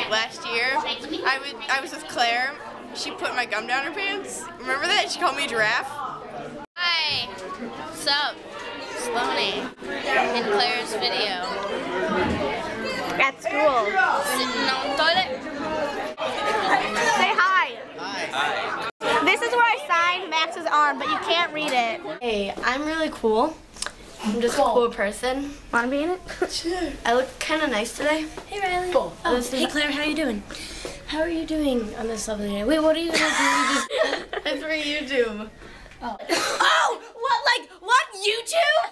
like last year, I I was with Clare. She put my gum down her pants. Remember that? She called me giraffe. Hi. What's up? Sloane in Clare's video. At school. Sitting on toilet. Say hi. Hi. This is where I signed Max's arm, but you can't read it. Hey, I'm really cool. I'm just a cool person. Want to be in it? Sure. I look kind of nice today. Hey Riley. Oh, hey Clare, how are you doing? How are you doing on this lovely day? Wait, what are you gonna do? It's for YouTube. Oh. Oh, what? Like what? YouTube?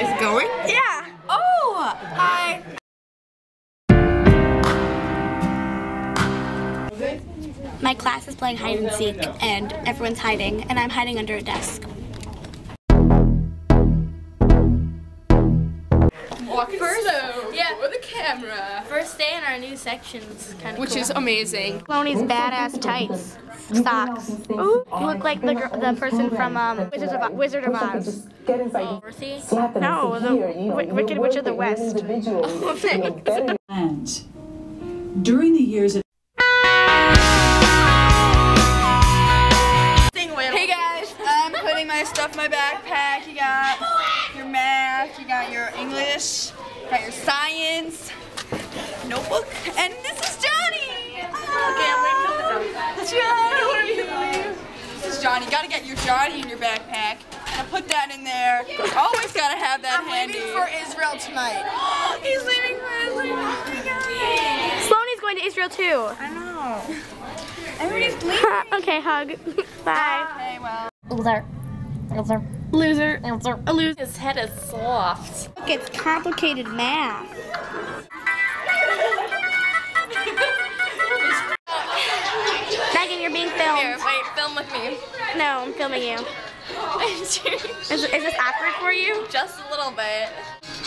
Is going? Yeah. Oh, hi. My class is playing hide and seek, and everyone's hiding, and I'm hiding under a desk. Walking slow yeah. for the camera. First day in our new sections, kind of Which cool. is amazing. Loney's badass tights. Socks. Ooh, you look like the gr- the person from um, Wizard of, Wizard of Oz. Get inside. Oh, Dorothy. Slap No, the say, here, you know, Wi- you're Wicked Witch of the West. individually. You And during the years of Hey guys, I'm putting my stuff in my backpack. You got English, got your science, notebook, and this is Johnny. Oh, Johnny. This is Johnny. Gotta get your Johnny in your backpack. And put that in there. Always gotta have that handy. I'm leaving for Israel tonight. He's leaving for Israel. Oh my God. Sloanie's going to Israel too. I know. Everybody's leaving. okay, hug. Bye. Okay, well. Loser. Loser. A loser. His head is soft. Look, it's complicated math. Megan, you're being Here, filmed. wait, film with me. No, I'm filming you. Is, is this awkward for you? Just a little bit.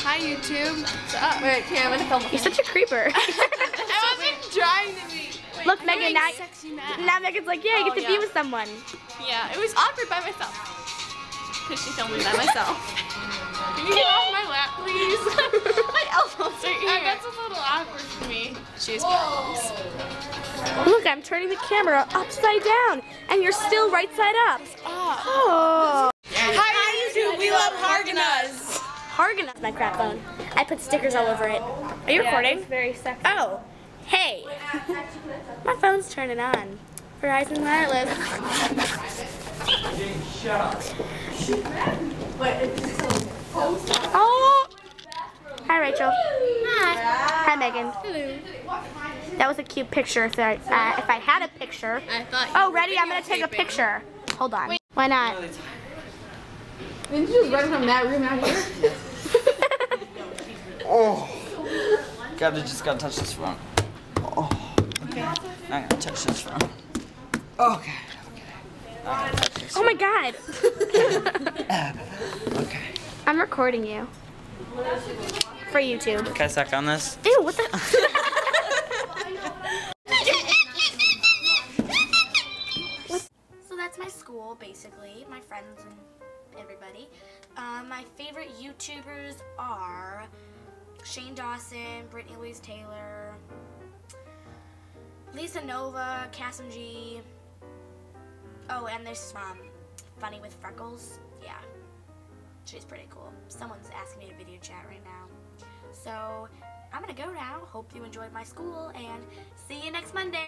Hi, YouTube. What's up? Wait, okay, I'm gonna film. You're such a creeper. I wasn't trying to be. Look, Megan, now, sexy now Megan's like, yeah, you get oh, to Oh, be with someone. Yeah, it was awkward by myself. Because she filmed me by myself. Can you get off my lap, please? my elbows are uh, here. That's a little awkward for me. She's problems. Look, I'm turning the camera upside down, and you're still right side up. Oh. Hi, YouTube. We love Harganas. Hargan my crap phone. I put stickers all over it. Are you recording? very sexy. Oh, hey. my phone's turning on. Verizon Wireless. Oh. Hi, Rachel. Hi. Hi, Megan. Hello. That was a cute picture. If I, uh, if I had a picture. I thought Oh, ready? I'm gonna take a picture. Hold on. Why not? Didn't you just run from that room out here? Oh, gotta just gotta touch this front. Oh, okay. I'm gonna touch this front. Okay, okay. I'm gonna touch this. Oh my god. Okay. I'm recording you. For YouTube. Can I suck on this? Ew, what the? so that's my school, basically. My friends and everybody. Um, my favorite YouTubers are Shane Dawson, Brittani Louise Taylor, Lisa Nova, Kassem G. Oh, and there's um, Funny with Freckles. Yeah. She's pretty cool. Someone's asking me to video chat right now. So I'm gonna go now. Hope you enjoyed my school and see you next Monday.